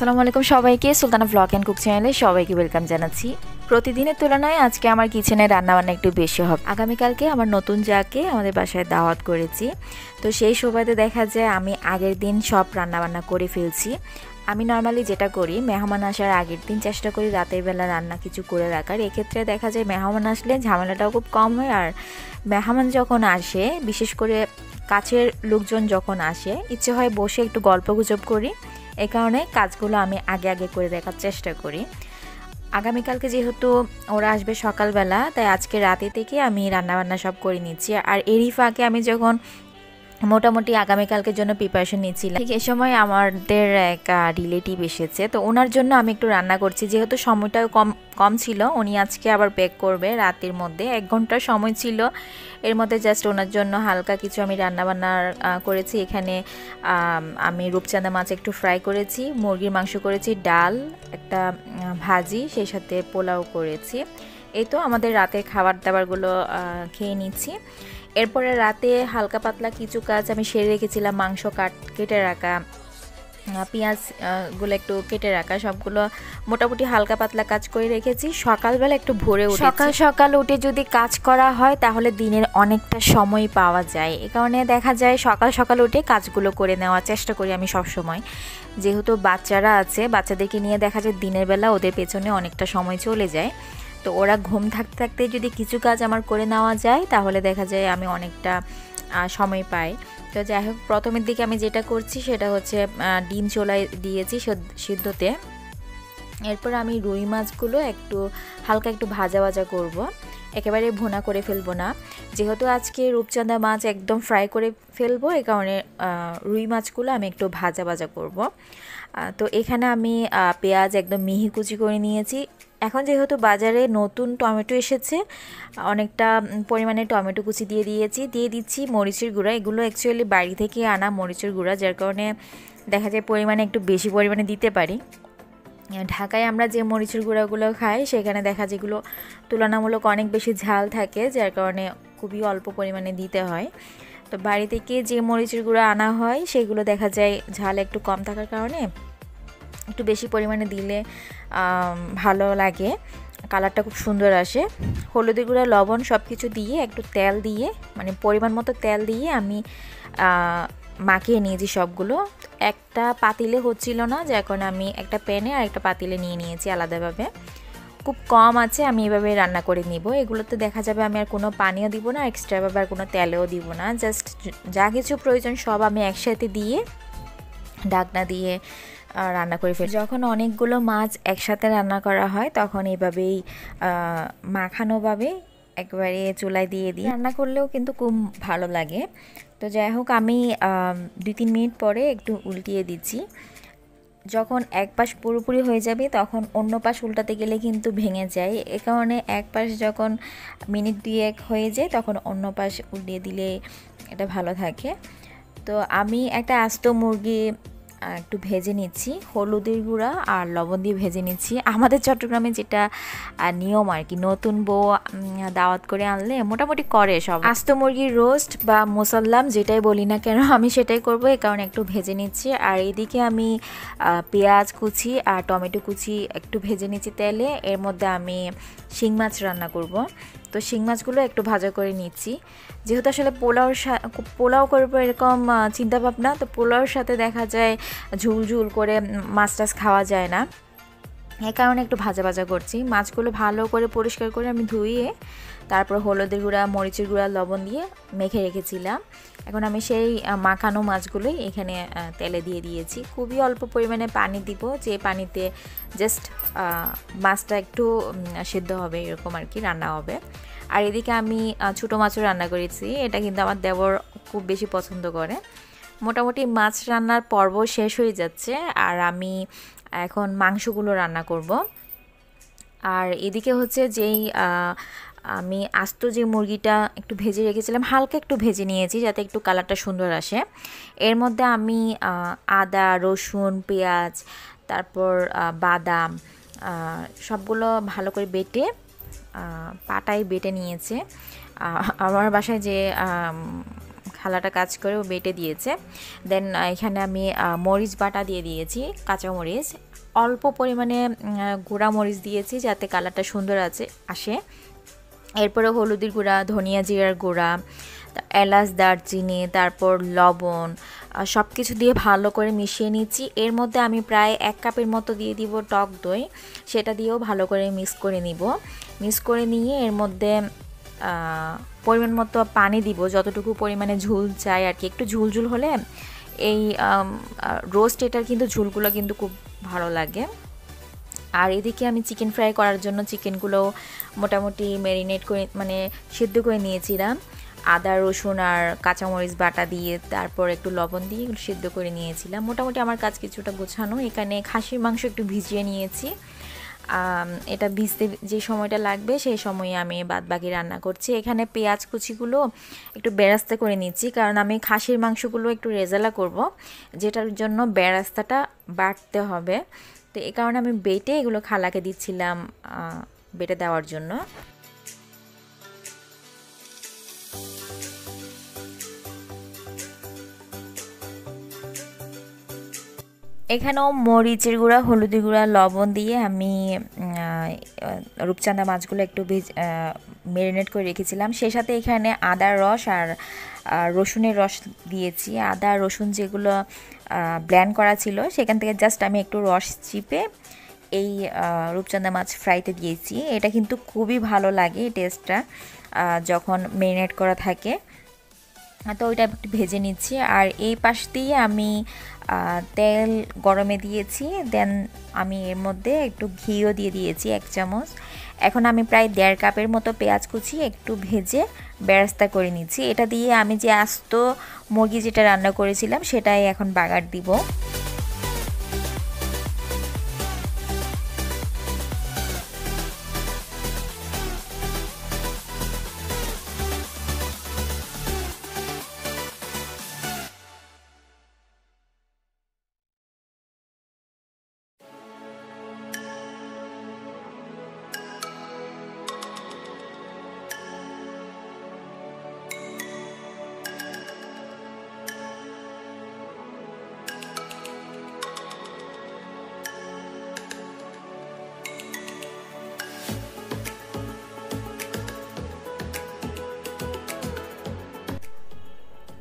আসসালামু আলাইকুম সবাইকে। সুলতানা ব্লগ অ্যান্ড কুক চ্যানেলে সবাইকে ওয়েলকাম জানাচ্ছি। প্রতিদিনের তুলনায় আজকে আমার কিচেনে রান্নাবান্না একটু বেশি হবে। আগামীকালকে আমার নতুন যাকে আমাদের বাসায় দাওয়াত করেছি। তো সেই সুবাদে দেখা যায় আমি আগের দিন সব রান্নাবান্না করে ফেলছি। আমি নর্মালি যেটা করি, মেহমান আসার আগের দিন চেষ্টা করি রাতের বেলা রান্না কিছু করে রাখার। এক্ষেত্রে দেখা যায় মেহমান আসলে ঝামেলাটাও খুব কম হয় আর মেহমান যখন আসে, বিশেষ করে কাছের লোকজন যখন আসে, ইচ্ছে হয় বসে একটু গল্প গুজব করি। এই কারণে কাজগুলো আমি আগে আগে করে দেখার চেষ্টা করি। আগামীকালকে যেহেতু ওরা আসবে সকালবেলা, তাই আজকে রাতে থেকে আমি রান্নাবান্না সব করে নিচ্ছি। আর এরই ফাঁকে আমি যখন মোটামুটি আগামীকালকের জন্য প্রিপারেশন নিচ্ছিলাম, ঠিক এ সময় আমাদের এক রিলেটিভ এসেছে। তো ওনার জন্য আমি একটু রান্না করছি, যেহেতু সময়টাও কম কম ছিল, উনি আজকে আবার বেক করবে রাতের মধ্যে। এক ঘণ্টার সময় ছিল। এর মধ্যে জাস্ট ওনার জন্য হালকা কিছু আমি রান্নাবান্নার করেছি। এখানে, আমি রূপচাঁদা মাছ একটু ফ্রাই করেছি, মুরগির মাংস করেছি, ডাল, একটা ভাজি, সেই সাথে পোলাও করেছি। এই তো আমাদের রাতের খাবার দাবারগুলো খেয়ে নিচ্ছি। এরপরে রাতে হালকা পাতলা কিছু কাজ আমি সেরে রেখেছিলাম, মাংস কাট, কেটে রাখা পেঁয়াজগুলো একটু কেটে রাখা। সবগুলো মোটামুটি হালকা পাতলা কাজ করে রেখেছি। সকালবেলা একটু ভোরে সকাল সকাল উঠে যদি কাজ করা হয়, তাহলে দিনের অনেকটা সময় পাওয়া যায়। এ কারণে দেখা যায়, সকাল সকাল উঠে কাজগুলো করে নেওয়ার চেষ্টা করি আমি সব সময় যেহেতু বাচ্চারা আছে, বাচ্চাদেরকে নিয়ে দেখা যায় দিনের বেলা ওদের পেছনে অনেকটা সময় চলে যায়। তো ওরা ঘুম থাকতে থাকতে যদি কিছু কাজ আমার করে নেওয়া যায়, তাহলে দেখা যায় আমি অনেকটা সময় পাই তো যাই হোক, প্রথমের দিকে আমি যেটা করছি সেটা হচ্ছে ডিম চোলাই দিয়েছি সিদ্ধতে এরপর আমি রুই মাছগুলো একটু, হালকা একটু ভাজা ভাজা করব। একেবারে ভুনা করে ফেলব না যেহেতু আজকে রূপচাঁদা মাছ একদম ফ্রাই করে ফেলব এই কারণে রুই মাছগুলো আমি একটু ভাজা ভাজা করব। তো এখানে আমি পেঁয়াজ একদম মিহি কুচি করে নিয়েছি এখন যেহেতু বাজারে নতুন টমেটো এসেছে, অনেকটা পরিমাণে টমেটো কুচি দিয়ে দিয়েছি, দিয়ে দিচ্ছি মরিচের গুঁড়া। এগুলো অ্যাকচুয়ালি বাড়ি থেকে আনা মরিচের গুঁড়া, যার কারণে দেখা যায় পরিমাণে একটু বেশি পরিমাণে দিতে পারি। ঢাকায় আমরা যে মরিচের গুঁড়াগুলো খাই, সেখানে দেখা যেগুলো তুলনামূলক অনেক বেশি ঝাল থাকে, যার কারণে খুবই অল্প পরিমাণে দিতে হয়। তো বাড়ি থেকে যে মরিচের গুঁড়া আনা হয়, সেগুলো দেখা যায় ঝাল একটু কম থাকার কারণে একটু বেশি পরিমাণে দিলে ভালো লাগে। কালারটা খুব সুন্দর আসে। হলুদের গুঁড়া, লবণ সব কিছু দিয়ে একটু তেল দিয়ে মানে পরিমাণ মতো তেল দিয়ে আমি মাখিয়ে নিয়েছি সবগুলো। একটা পাতিলে হচ্ছিল না, যে এখন আমি একটা প্যানে আর একটা পাতিলে নিয়ে নিয়েছি আলাদাভাবে। খুব কম আছে, আমি এভাবে রান্না করে নিব। এগুলোতে দেখা যাবে আমি আর কোনো পানিও দিব না, এক্সট্রাভাবে আর কোনো তেলেও দিব না। জাস্ট যা কিছু প্রয়োজন সব আমি একসাথে দিয়ে ডাকনা দিয়ে রান্না করে ফেলি। যখন অনেকগুলো মাছ একসাথে রান্না করা হয়, তখন এইভাবেই মাখানোভাবে একবারে চুলায় দিয়ে দিই। রান্না করলেও কিন্তু খুব ভালো লাগে। তো যাই হোক, আমি দুই তিন মিনিট পরে একটু উল্টিয়ে দিচ্ছি। যখন এক পাশ পুরোপুরি হয়ে যাবে, তখন অন্য পাশ উল্টাতে গেলে কিন্তু ভেঙে যায়। এ কারণে এক পাশ যখন মিনিট দুয়েক হয়ে যায়, তখন অন্য পাশ উল্টিয়ে দিলে এটা ভালো থাকে। তো আমি একটা আস্ত মুরগি একটু ভেজে নিচ্ছি। হলুদের গুঁড়া আর লবণ দিয়ে ভেজে নিচ্ছি। আমাদের চট্টগ্রামে যেটা নিয়ম আর কি, নতুন বউ দাওয়াত করে আনলে মোটামুটি করে সব আস্ত মুরগির রোস্ট বা মোসাল্লাম যেটাই বলি না কেন, আমি সেটাই করব এই কারণে একটু ভেজে নিচ্ছি। আর এদিকে আমি পেঁয়াজ কুচি আর টমেটো কুচি একটু ভেজে নিচ্ছি তেলে। এর মধ্যে আমি শিং মাছ রান্না করব। তো শিং মাছগুলো একটু ভাজা করে নিচ্ছি। যেহেতু আসলে পোলাওর পোলাও করব এরকম চিন্তাভাবনা, তো পোলাওর সাথে দেখা যায় ঝুল ঝুল করে মাছ টাছ খাওয়া যায় না। এ কারণে একটু ভাজা ভাজা করছি। মাছগুলো ভালো করে পরিষ্কার করে আমি ধুয়ে তারপর হলুদের গুঁড়া, মরিচের গুঁড়া, লবণ দিয়ে মেখে রেখেছিলাম। এখন আমি সেই মাখানো মাছগুলোই এখানে তেলে দিয়ে দিয়েছি। খুবই অল্প পরিমাণে পানি দিব, যে পানিতে জাস্ট মাছটা একটু সেদ্ধ হবে, এরকম আর কি, রান্না হবে। আর এদিকে আমি ছোটো মাছও রান্না করেছি। এটা কিন্তু আমার দেবর খুব বেশি পছন্দ করে। মোটামুটি মাছ রান্নার পর্ব শেষ হয়ে যাচ্ছে, আর আমি এখন মাংসগুলো রান্না করব। আর এদিকে হচ্ছে যেই আমি আস্ত যে মুরগিটা একটু ভেজে রেখেছিলাম, হালকা একটু ভেজে নিয়েছি যাতে একটু কালারটা সুন্দর আসে। এর মধ্যে আমি আদা, রসুন, পেঁয়াজ, তারপর বাদাম সবগুলো ভালো করে বেটে পাটায় বেটে নিয়েছে। আমার বাসায় যে খালাটা কাজ করে ও বেটে দিয়েছে। দেন এখানে আমি মরিচ বাটা দিয়ে দিয়েছি, কাঁচা মরিচ। অল্প পরিমাণে গুঁড়া মরিচ দিয়েছি যাতে কালারটা সুন্দর আছে, আসে। এরপরে হলুদের গুঁড়া, ধনিয়া জিরার গুঁড়া এলাচ, দারচিনি, তারপর লবণ সব কিছু দিয়ে ভালো করে মিশিয়ে নিচ্ছি। এর মধ্যে আমি প্রায় এক কাপের মতো দিয়ে দিব টক দই। সেটা দিয়েও ভালো করে মিক্স করে নিব। মিক্স করে নিয়ে এর মধ্যে পরিমাণ মতো পানি দিব। যতটুকু পরিমাণে ঝুল চাই আর কি। একটু ঝুলঝুল হলে এই রোস্ট এটার কিন্তু ঝুলগুলো কিন্তু খুব ভালো লাগে। আর এদিকে আমি চিকেন ফ্রাই করার জন্য চিকেনগুলো মোটামুটি ম্যারিনেট করে মানে সিদ্ধ করে নিয়েছিলাম। আদা, রসুন আর কাঁচামরিচ বাটা দিয়ে তারপর একটু লবণ দিয়ে সিদ্ধ করে নিয়েছিলাম। মোটামুটি আমার কাজ কিছুটা গোছানো। এখানে খাসির মাংস একটু ভিজিয়ে নিয়েছি। এটা ভিজতে যে সময়টা লাগবে সেই সময়ে আমি বাদ বাকি রান্না করছি। এখানে পেঁয়াজ কুচিগুলো একটু বেরাস্তা করে নিচ্ছি, কারণ আমি খাসির মাংসগুলো একটু রেজালা করব, যেটার জন্য বেরাস্তাটা বাড়তে হবে। তো এই কারণে আমি বেটে এগুলো খালাকে দিচ্ছিলাম বেটে দেওয়ার জন্য। এখানেও মরিচের গুঁড়া, হলুদের গুঁড়া, লবণ দিয়ে আমি রূপচাঁদা মাছগুলো একটু ভেজ ম্যারিনেট করে রেখেছিলাম। সেই সাথে এখানে আদার রস আর রসুনের রস দিয়েছি। আদা, রসুন যেগুলো ব্ল্যান্ড করা ছিল, সেখান থেকে জাস্ট আমি একটু রস চিপে এই রূপচাঁদা মাছ ফ্রাইতে দিয়েছি। এটা কিন্তু খুবই ভালো লাগে টেস্টটা যখন ম্যারিনেট করা থাকে। তো ওইটা একটু ভেজে নিচ্ছি। আর এই পাশ দিয়ে আমি তেল গরমে দিয়েছি, দেন আমি এর মধ্যে একটু ঘিও দিয়ে দিয়েছি, এক চামচ। এখন আমি প্রায় দেড় কাপের মতো পেঁয়াজ কুচি একটু ভেজে বেরাস্তা করে নিচ্ছি। এটা দিয়ে আমি যে আস্ত মুরগি যেটা রান্না করেছিলাম, সেটাই এখন বাগার দিব।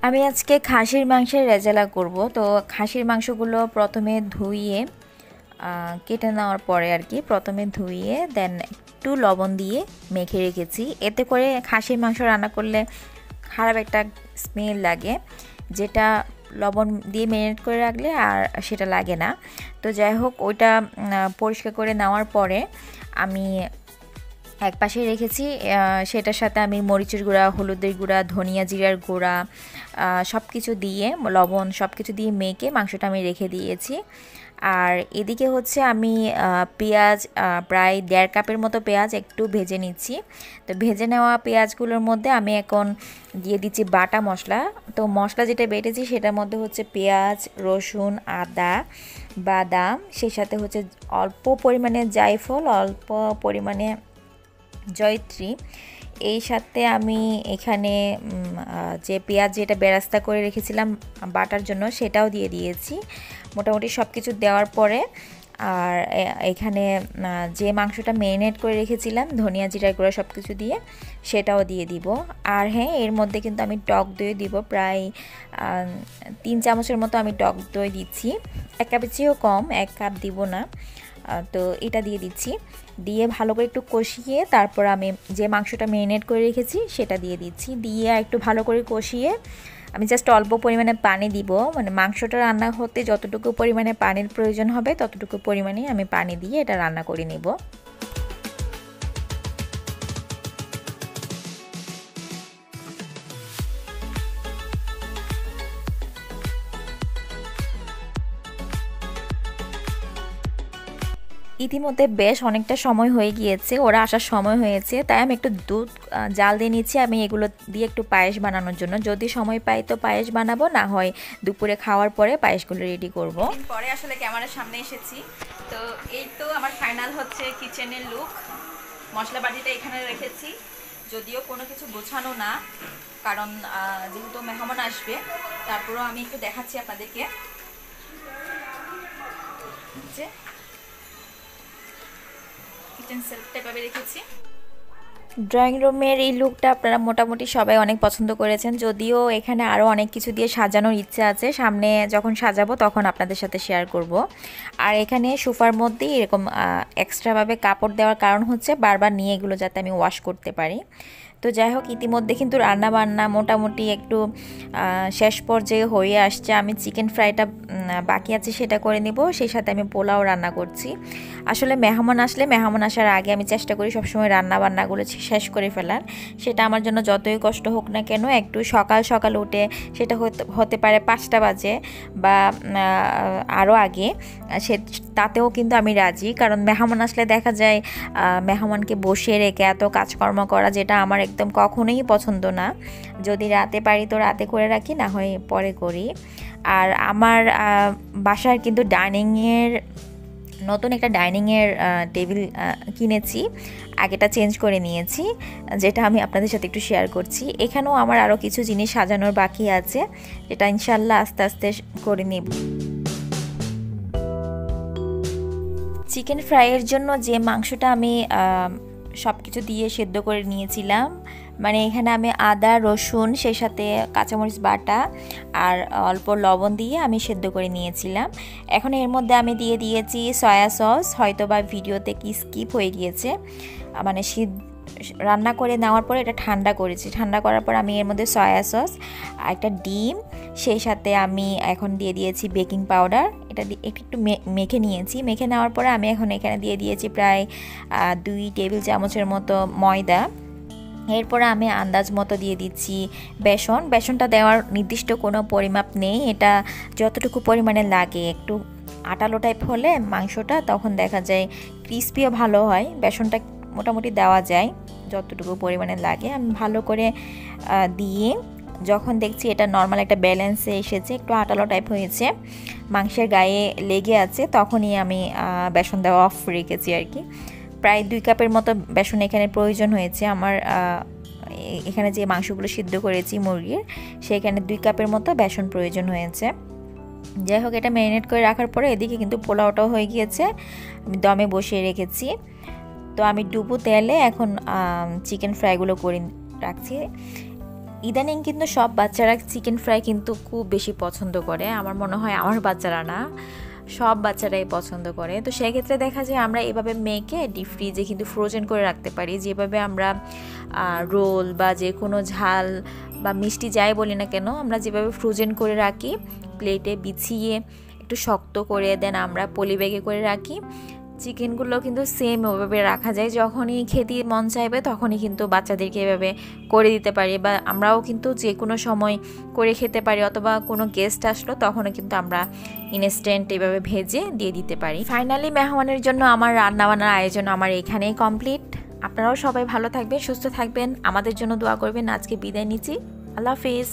আমি আজকে খাসির মাংসের রেজালা করব। তো খাসির মাংসগুলো প্রথমে ধুইয়ে কেটে নেওয়ার পরে আর কি প্রথমে ধুইয়ে দেন একটু লবণ দিয়ে মেখে রেখেছি। এতে করে খাসির মাংস রান্না করলে খারাপ একটা স্মেল লাগে, যেটা লবণ দিয়ে ম্যারিনেট করে রাখলে আর সেটা লাগে না। তো যাই হোক, ওইটা পরিষ্কার করে নেওয়ার পরে আমি এক পাশে রেখেছি। সেটার সাথে আমি মরিচের গুঁড়া, হলুদের গুঁড়া, ধনিয়া জিরার গুঁড়া সব কিছু দিয়ে, লবণ সব কিছু দিয়ে মেখে মাংসটা আমি রেখে দিয়েছি। আর এদিকে হচ্ছে আমি পেঁয়াজ প্রায় দেড় কাপের মতো পেঁয়াজ একটু ভেজে নিচ্ছি। তো ভেজে নেওয়া পেঁয়াজগুলোর মধ্যে আমি এখন দিয়ে দিচ্ছি বাটা মশলা। তো মশলা যেটা বেটেছি সেটার মধ্যে হচ্ছে পেঁয়াজ, রসুন, আদা, বাদাম, সেই সাথে হচ্ছে অল্প পরিমাণে জায়ফল, অল্প পরিমাণে জয়ত্রী। এই সাথে আমি এখানে যে পেঁয়াজ যেটা বেরাস্তা করে রেখেছিলাম বাটার জন্য সেটাও দিয়ে দিয়েছি। মোটামুটি সব কিছু দেওয়ার পরে, আর এখানে যে মাংসটা মেরিনেট করে রেখেছিলাম, ধনিয়া জিরা গুঁড়া সব কিছু দিয়ে, সেটাও দিয়ে দিব। আর হ্যাঁ এর মধ্যে কিন্তু আমি টক দই দিব। প্রায় তিন চামচের মতো আমি টক দই দিচ্ছি। এক কাপের চেয়েও কম, এক কাপ দিব না। তো এটা দিয়ে দিচ্ছি। দিয়ে ভালো করে একটু কষিয়ে তারপর আমি যে মাংসটা ম্যারিনেট করে রেখেছি সেটা দিয়ে দিচ্ছি। দিয়ে একটু ভালো করে কষিয়ে আমি জাস্ট অল্প পরিমাণে পানি দিব। মানে মাংসটা রান্না হতে যতটুকু পরিমাণে পানির প্রয়োজন হবে ততটুকু পরিমাণে আমি পানি দিয়ে এটা রান্না করে নিব। ইতিমধ্যে বেশ অনেকটা সময় হয়ে গিয়েছে, ওরা আসার সময় হয়েছে, তাই আমি একটু দুধ জাল দিয়ে নিচ্ছি, আমি এগুলো দিয়ে একটু পায়েস বানানোর জন্য। যদি সময় পাই তো পায়েস বানাবো, না হয় দুপুরে খাওয়ার পরে পায়েসগুলো রেডি করব। পরে আসলে ক্যামেরার সামনে এসেছি। তো এই তো আমার ফাইনাল হচ্ছে কিচেনের লুক মশলা বাটিটা এখানে রেখেছি। যদিও কোনো কিছু গোছানো না, কারণ যেহেতু মেহমান আসবে, তারপরেও আমি একটু দেখাচ্ছি আপনাদেরকে। যে ইউটেন্সিলটা এভাবে রেখেছি ড্রয়িং রুমের এই লুকটা আপনারা মোটামুটি সবাই অনেক পছন্দ করেছেন। যদিও এখানে আরও অনেক কিছু দিয়ে সাজানোর ইচ্ছা আছে। সামনে যখন সাজাবো তখন আপনাদের সাথে শেয়ার করব। আর এখানে সোফার মধ্যেই এরকম এক্সট্রাভাবে কাপড় দেওয়ার কারণ হচ্ছে বারবার নিয়ে এগুলো যাতে আমি ওয়াশ করতে পারি। তো যাই হোক, ইতিমধ্যে কিন্তু রান্না বান্না মোটামুটি একটু শেষ পর্যায়ে হয়ে আসছে। আমি চিকেন ফ্রাইটা বাকি আছে সেটা করে নিব। সেই সাথে আমি পোলাও রান্না করছি। আসলে মেহমান আসলে মেহমান আসার আগে আমি চেষ্টা করি সবসময় রান্না বান্নাগুলো শেষ করে ফেলার। সেটা আমার জন্য যতই কষ্ট হোক না কেন একটু সকাল সকাল উঠে সেটা হতে পারে পাঁচটা বাজে বা আরও আগে, সে তাতেও কিন্তু আমি রাজি। কারণ মেহমান আসলে দেখা যায় মেহমানকে বসে রেখে এত কাজকর্ম করা যেটা আমার একদম কখনোই পছন্দ না। যদি রাতে পারি তো রাতে করে রাখি, না হয় পরে করি। আর আমার বাসার কিন্তু ডাইনিংয়ের নতুন একটা ডাইনিংয়ের টেবিল কিনেছি। আগেটা চেঞ্জ করে নিয়েছি, যেটা আমি আপনাদের সাথে একটু শেয়ার করছি। এখানেও আমার আরও কিছু জিনিস সাজানোর বাকি আছে, যেটা ইনশাল্লাহ আস্তে আস্তে করে নেব। চিকেন ফ্রাইয়ের জন্য যে মাংসটা আমি সব কিছু দিয়ে সেদ্ধ করে নিয়েছিলাম মানে এখানে আমি আদা, রসুন, সেই সাথে কাঁচামরিচ বাটা আর অল্প লবণ দিয়ে আমি সেদ্ধ করে নিয়েছিলাম। এখন এর মধ্যে আমি দিয়ে দিয়েছি সয়া সস হয়তো বা ভিডিওতে কি স্কিপ হয়ে গিয়েছে। মানে সিদ্ধ, রান্না করে নেওয়ার পরে এটা ঠান্ডা করেছি। ঠান্ডা করার পর আমি এর মধ্যে সয়া সস আর একটা ডিম, সেই সাথে আমি এখন দিয়ে দিয়েছি বেকিং পাউডার। এটা একটু মেখে নিয়েছি। মেখে নেওয়ার পরে আমি এখন এখানে দিয়ে দিয়েছি প্রায় দুই টেবিল চামচের মতো ময়দা। এরপরে আমি আন্দাজ মতো দিয়ে দিচ্ছি বেসন। বেসনটা দেওয়ার নির্দিষ্ট কোনো পরিমাপ নেই। এটা যতটুকু পরিমাণে লাগে। একটু আটালো টাইপ হলে মাংসটা তখন দেখা যায় ক্রিস্পিও ভালো হয়। বেসনটা মোটামুটি দেওয়া যায় যতটুকু পরিমাণে লাগে। আমি ভালো করে দিয়ে যখন দেখছি এটা নর্মাল একটা ব্যালেন্সে এসেছে, একটু আটালো টাইপ হয়েছে, মাংসের গায়ে লেগে আছে, তখনই আমি বেসন দেওয়া অফ রেখেছি আর কি। প্রায় দুই কাপের মতো বেসন এখানে প্রয়োজন হয়েছে। আমার এখানে যে মাংসগুলো সিদ্ধ করেছি মুরগির, সেখানে দুই কাপের মতো বেসন প্রয়োজন হয়েছে। যাই হোক, এটা ম্যারিনেট করে রাখার পরে এদিকে কিন্তু পোলাওটাও হয়ে গিয়েছে। আমি দমে বসিয়ে রেখেছি। তো আমি ডুবু তেলে এখন চিকেন ফ্রাইগুলো করে রাখছি। ইদানিং কিন্তু সব বাচ্চারা চিকেন ফ্রাই কিন্তু খুব বেশি পছন্দ করে। আমার মনে হয় আমার বাচ্চারা না। সব বাচ্চারাই পছন্দ করে। তো সেক্ষেত্রে দেখা যায় আমরা এভাবে মেখে ডিপ ফ্রিজে কিন্তু ফ্রোজেন করে রাখতে পারি। যেভাবে আমরা রোল বা যে কোনো ঝাল বা মিষ্টি যাই বলি না কেন, আমরা যেভাবে ফ্রোজেন করে রাখি প্লেটে বিছিয়ে একটু শক্ত করে দেন আমরা পলি ব্যাগে করে রাখি। চিকেনগুলো কিন্তু সেম ওভাবে রাখা যায়। যখনই খেতে মন চাইবে তখনই কিন্তু বাচ্চাদেরকে এভাবে করে দিতে পারি বা আমরাও কিন্তু যে কোনো সময় করে খেতে পারি অথবা কোনো গেস্ট আসলো তখনও কিন্তু আমরা ইনস্ট্যান্ট এভাবে ভেজে দিয়ে দিতে পারি। ফাইনালি মেহমানের জন্য আমার রান্নাবান্নার আয়োজন আমার এখানেই কমপ্লিট আপনারাও সবাই ভালো থাকবেন, সুস্থ থাকবেন। আমাদের জন্য দোয়া করবেন। আজকে বিদায় নিচ্ছি। আল্লাহ হাফিজ।